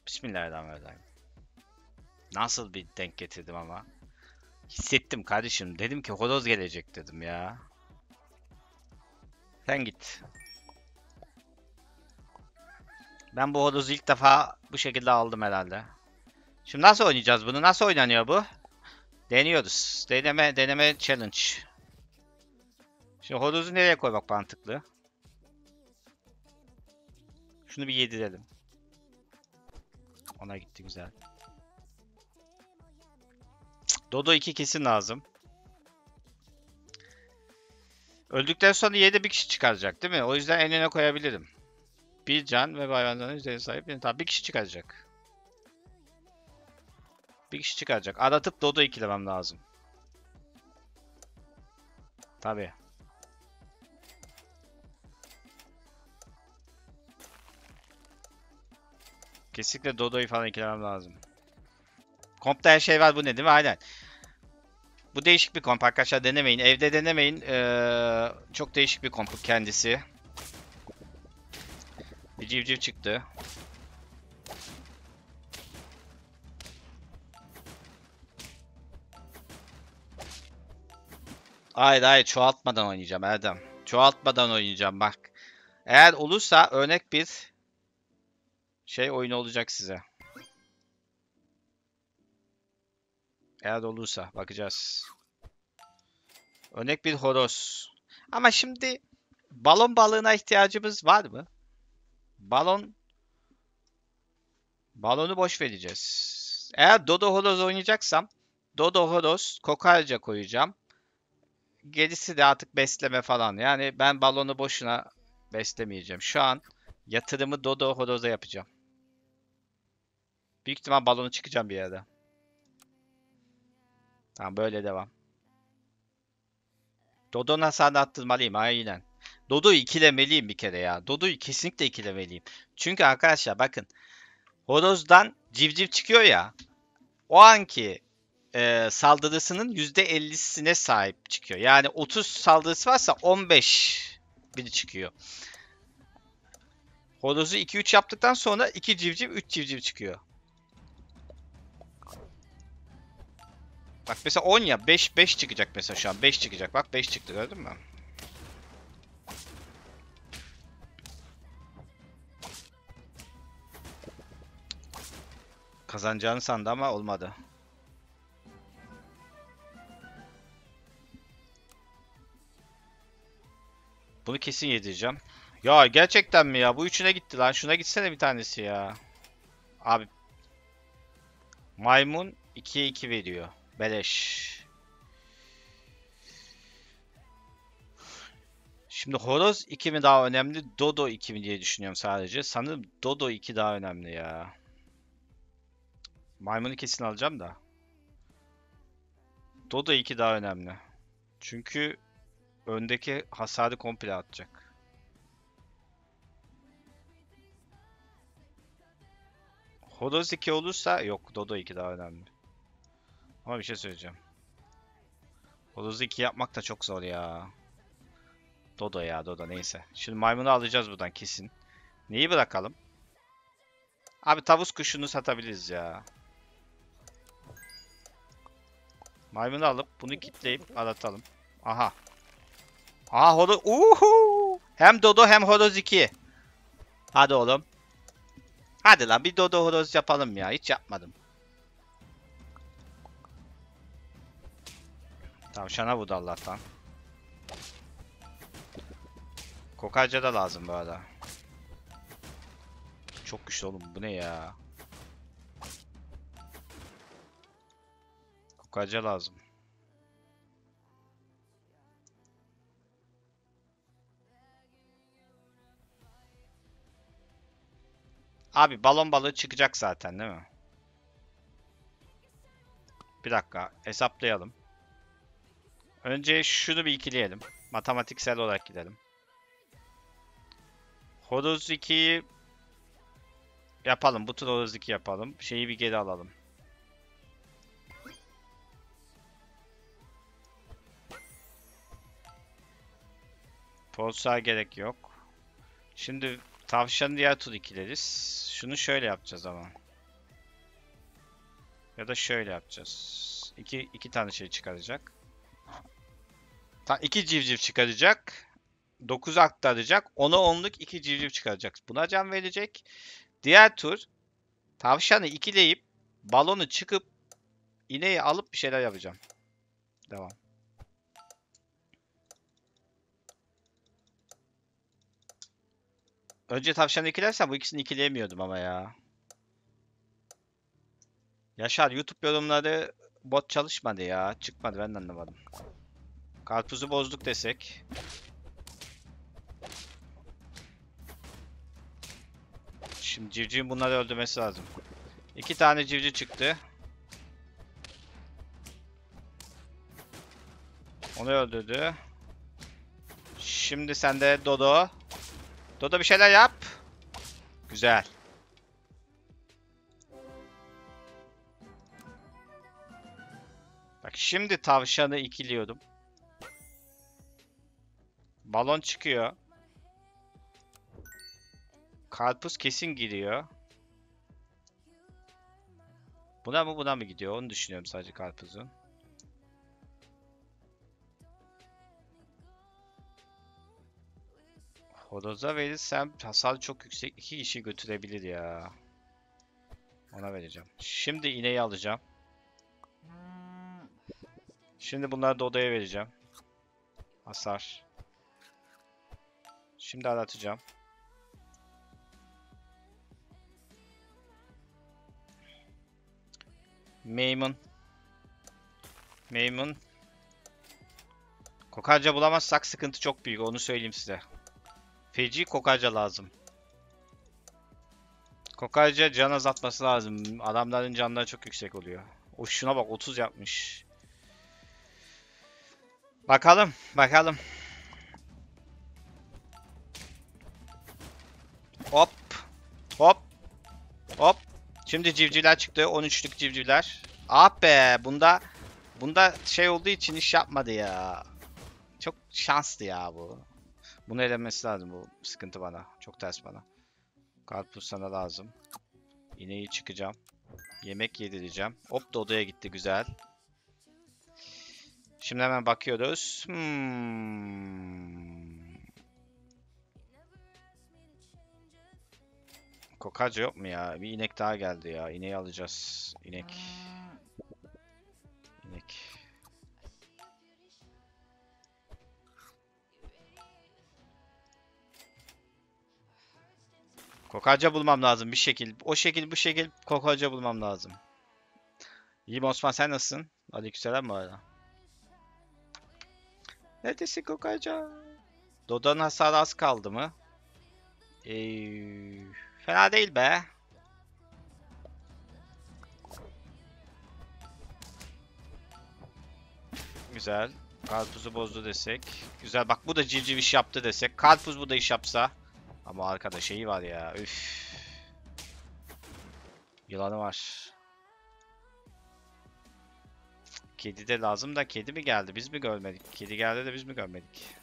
[SPEAKER 1] Bismillahirrahmanirrahim. Nasıl bir denk getirdim ama. Hissettim kardeşim. Dedim ki horoz gelecek dedim ya. Sen git. Ben bu horozu ilk defa bu şekilde aldım herhalde. Şimdi nasıl oynayacağız bunu? Nasıl oynanıyor bu? Deniyoruz. Deneme deneme challenge. Şimdi horozu nereye koymak mantıklı? Şunu bir yedirelim. Ona gitti güzel. Dodo 2 kesin lazım. Öldükten sonra 7 bir kişi çıkaracak değil mi? O yüzden en koyabilirim. Bir can ve hayvanların üzerine sahip bir, tamam, bir kişi çıkaracak. Bir kişi çıkaracak. Aratıp Dodo ikilemem lazım. Tabii. Kesinlikle Dodo'yu falan ikilemem lazım. Kompta her şey var bu ne değil mi? Aynen. Bu değişik bir komp arkadaşlar denemeyin. Evde denemeyin. Ee, çok değişik bir komp kendisi. Bir civciv çıktı. Hayır hayır çoğaltmadan oynayacağım Erdem. Çoğaltmadan oynayacağım bak. Eğer olursa örnek bir şey oyunu olacak size. Eğer olursa bakacağız. Örnek bir horoz. Ama şimdi balon balığına ihtiyacımız var mı? Balon balonu boş vereceğiz. Eğer Dodo horoz oynayacaksam Dodo horoz kokarca koyacağım. Gerisi de artık besleme falan. Yani ben balonu boşuna beslemeyeceğim. Şu an yatırımı Dodo horoza yapacağım. Büyük ihtimal balonu çıkacağım bir yerde. Tamam böyle devam. Dodo'nun hasarını arttırmalıyım aynen. Dodo'yu ikilemeliyim bir kere ya. Dodo'yu kesinlikle ikilemeliyim. Çünkü arkadaşlar bakın. Horozdan civciv çıkıyor ya. O anki e, saldırısının %50'sine sahip çıkıyor. Yani 30 saldırısı varsa 15 biri çıkıyor. Horozu 2-3 yaptıktan sonra 2 civciv 3 civciv çıkıyor. Bak mesela 10 ya 5 5 çıkacak mesela şu an 5 çıkacak. Bak 5 çıktı gördün mü? Kazanacağını sandı ama olmadı. Bunu kesin yedireceğim. Ya gerçekten mi ya? Bu üçüne gitti lan. Şuna gitsene bir tanesi ya. Abi. Maymun 2'ye 2 veriyor. Beleş. Şimdi horoz 2 mi daha önemli? Dodo 2 mi diye düşünüyorum sadece. Sanırım Dodo 2 daha önemli ya. Maymunu kesin alacağım da. Dodo 2 daha önemli. Çünkü öndeki hasarı komple atacak. Horoz 2 olursa yok Dodo 2 daha önemli. Ama bir şey söyleyeceğim. Horoz 2 yapmak da çok zor ya. Dodo ya Dodo neyse. Şimdi maymunu alacağız buradan kesin. Neyi bırakalım? Abi tavus kuşunu satabiliriz ya. Maymunu alıp bunu kitleyip aratalım. Aha. Aha horoz. Uhu! Hem Dodo hem horoz 2. Hadi oğlum. Hadi lan bir Dodo horoz yapalım ya. Hiç yapmadım. Tavşana vurdu Allah'tan. Kokarca da lazım bu arada. Çok güçlü oğlum bu ne ya? Kokarca lazım. Abi balon balığı çıkacak zaten değil mi? Bir dakika hesaplayalım. Önce şunu bir ikileyelim. Matematiksel olarak gidelim. Horoz 2'yi yapalım. Tur Horoz 2 yapalım. Şeyi bir geri alalım. Polsa gerek yok. Şimdi tavşanı diğer tur ikileriz. Şunu şöyle yapacağız ama. Ya da şöyle yapacağız. İki, iki tane şey çıkaracak. Ta iki civciv çıkaracak. 9 aktaracak. 10'a 10'luk 2 civciv çıkaracak. Buna can verecek. Diğer tur tavşanı ikileyip balonu çıkıp ineği alıp bir şeyler yapacağım. Devam. Önce tavşanı ikilersem bu ikisini ikileyemiyordum ama ya. Yaşar YouTube yorumları bot çalışmadı ya. Çıkmadı ben de anlamadım. Karpuzu bozduk desek. Şimdi civcivin bunları öldürmesi lazım. İki tane civciv çıktı. Onu öldürdü. Şimdi sende Dodo. Dodo bir şeyler yap. Güzel. Bak şimdi tavşanı ikiliyordum. Balon çıkıyor. Karpuz kesin giriyor. Buna mı buna mı gidiyor? Onu düşünüyorum sadece karpuzun. Horoza verirsem hasar çok yüksek. iki kişi götürebilir ya. Ona vereceğim. Şimdi ineği alacağım. Şimdi bunları da odaya vereceğim. Hasar. Şimdi aratacağım. Maymun. Maymun. Kokarca bulamazsak sıkıntı çok büyük onu söyleyeyim size. Feci kokarca lazım. Kokarca can azaltması lazım. Adamların canları çok yüksek oluyor. O şuna bak 30 yapmış. Bakalım, bakalım. Hop. Hop. Hop. Şimdi civcivler çıktı. 13'lük civcivler. Ah be. Bunda bunda şey olduğu için iş yapmadı ya. Çok şanslı ya bu. Bunu elemesi lazım bu sıkıntı bana. Çok ters bana. Karpuz sana lazım. İneği çıkacağım. Yemek yedireceğim. Hop da odaya gitti güzel. Şimdi hemen bakıyoruz. Hmm. Kokarca yok mu ya? Bir inek daha geldi ya. İneği alacağız. İnek. Kokarca bulmam lazım bir şekil. O şekil bu şekil kokarca bulmam lazım. İyiyim Osman sen nasılsın? Aleykümselam bu arada. Neredesin kokarca? Doda'nın hasarı az kaldı mı? Ee, fena değil be. Güzel. Karpuzu bozdu desek. Güzel bak bu da civciv iş yaptı desek. Karpuz bu da iş yapsa. Ama arkada şeyi var ya. Üf. Yılanı var. Kedi de lazım da kedi mi geldi? Biz mi görmedik? Kedi geldi de biz mi görmedik?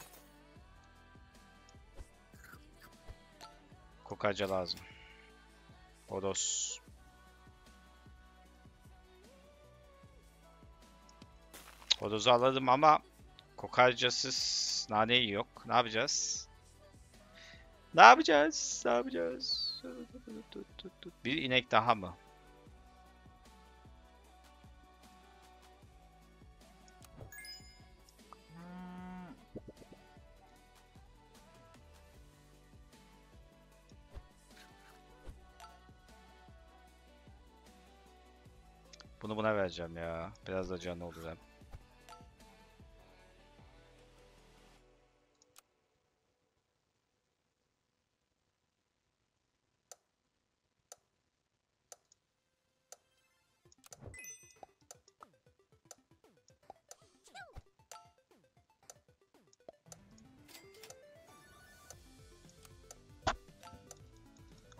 [SPEAKER 1] Kokarca lazım. Odos. Odoz'u aladım ama kokarcasız naneyi yok. Ne yapacağız? Ne yapacağız? Ne yapacağız? Bir inek daha mı? Bunu buna vereceğim ya. Biraz da canlı olur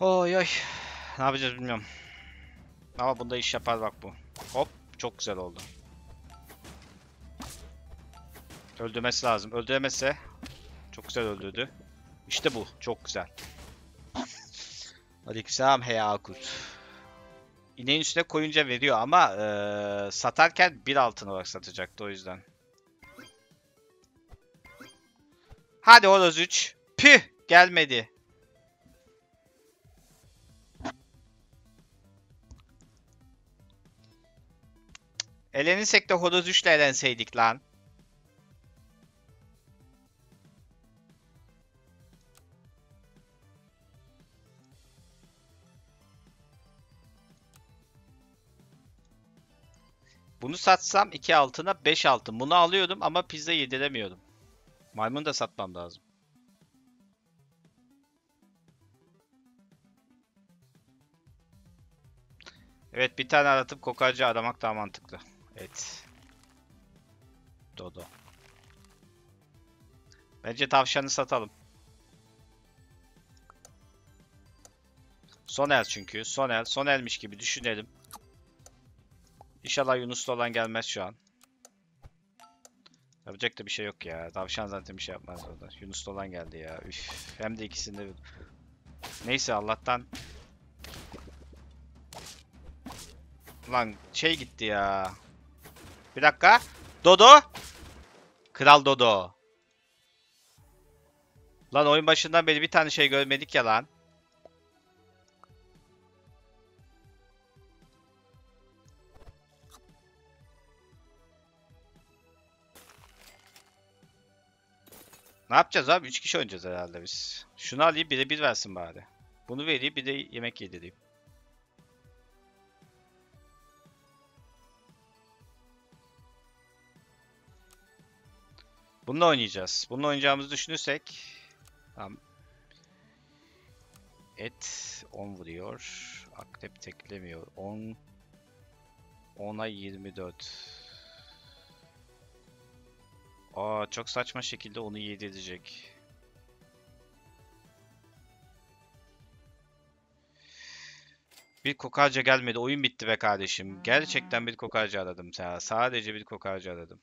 [SPEAKER 1] Oy oy. Ne yapacağız bilmiyorum. Ama bunda iş yapar bak bu. Hop çok güzel oldu. Öldürmesi lazım. Öldüremezse çok güzel öldürdü. İşte bu. Çok güzel. Aleykümselam hey Akut. İneğin üstüne koyunca veriyor ama eee, satarken bir altın olarak satacaktı o yüzden. Hadi horoz 3. Püh gelmedi. Elenirsek de horoz 3'le elenseydik lan. Bunu satsam 2 altına 5 altın. Bunu alıyordum ama pizza yediremiyordum. Maymun da satmam lazım. Evet bir tane aratıp kokarcı aramak daha mantıklı. Evet. Dodo. Bence tavşanı satalım. Son el çünkü. Son el. Son elmiş gibi düşünelim. İnşallah Yunus'ta olan gelmez şu an. Yapacak da bir şey yok ya. Tavşan zaten bir şey yapmaz orada. Yunus'ta olan geldi ya. Üf. Hem de ikisinde. Neyse Allah'tan Lan şey gitti ya. Bir dakika. Dodo. Kral Dodo. Lan oyun başından beri bir tane şey görmedik ya lan. Ne yapacağız abi? 3 kişi oynayacağız herhalde biz. Şunu alayım bir de bir versin bari. Bunu vereyim bir de yemek yedireyim. Bununla oynayacağız. Bununla oynayacağımızı düşünürsek tamam. Et 10 vuruyor. Akrep teklemiyor. 10 10'a 24. Aa çok saçma şekilde onu yedirecek. Bir kokarca gelmedi. Oyun bitti be kardeşim. Gerçekten bir kokarca aradım. Sadece bir kokarca aradım.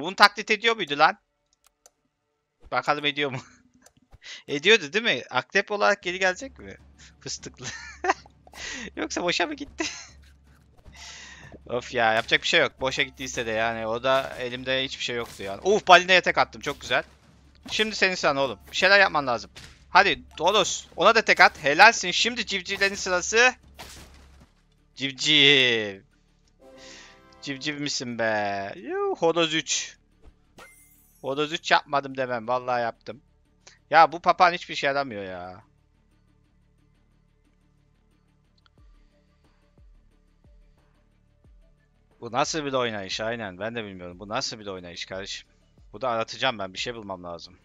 [SPEAKER 1] Bunu taklit ediyor muydu lan? Bakalım ediyor mu? Ediyordu değil mi? Akrep olarak geri gelecek mi? Fıstıklı. Yoksa boşa mı gitti? of ya yapacak bir şey yok. Boşa gittiyse de yani o da elimde hiçbir şey yoktu yani. Uf balineye tek attım çok güzel. Şimdi senin sıran oğlum. Bir şeyler yapman lazım. Hadi Dolos ona da tek at. Helalsin. Şimdi civcivlerin sırası. Civciv. Civciv misin be? Yuh, horoz 3. Horoz 3 yapmadım demem. Vallahi yaptım. Ya bu papağan hiçbir şey yaramıyor ya. Bu nasıl bir oynayış? Aynen ben de bilmiyorum. Bu nasıl bir oynayış kardeşim? Bu da aratacağım ben. Bir şey bulmam lazım.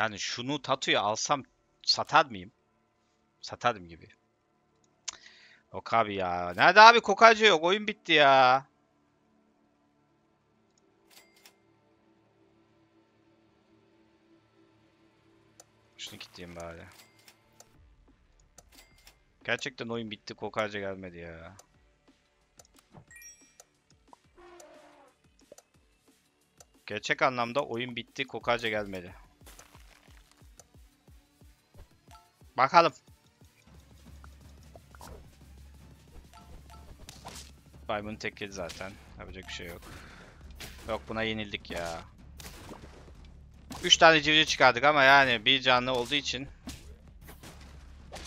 [SPEAKER 1] Yani şunu tatuyu alsam satar mıyım? Satarım gibi. Yok abi ya. Nerede abi kokacı yok. Oyun bitti ya. Şunu kitleyeyim bari. Gerçekten oyun bitti. Kokarca gelmedi ya. Gerçek anlamda oyun bitti. Kokarca gelmedi. Bakalım. Maymun tekkedi zaten. Yapacak bir şey yok. Yok buna yenildik ya. 3 tane civciv çıkardık ama yani bir canlı olduğu için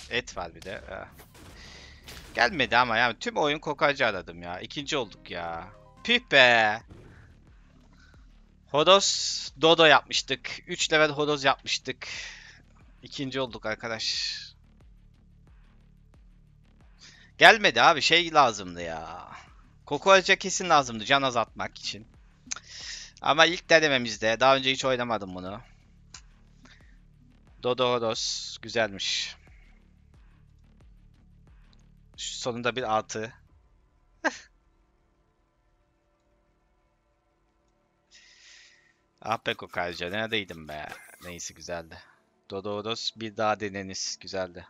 [SPEAKER 1] et var bir de. Ha. Gelmedi ama yani tüm oyun kokacı aradım ya. İkinci olduk ya. Püh be. Hodos Dodo yapmıştık. 3 level Hodos yapmıştık. İkinci olduk arkadaş. Gelmedi abi şey lazımdı ya. Kokoreç'e kesin lazımdı can azaltmak için. Ama ilk denememizde daha önce hiç oynamadım bunu. Dodo Hodos güzelmiş. Şu sonunda bir altı. ah be Kokoreç'e neredeydim be. Neyse güzeldi. Dodo Hodos bir daha deneniz güzeldi.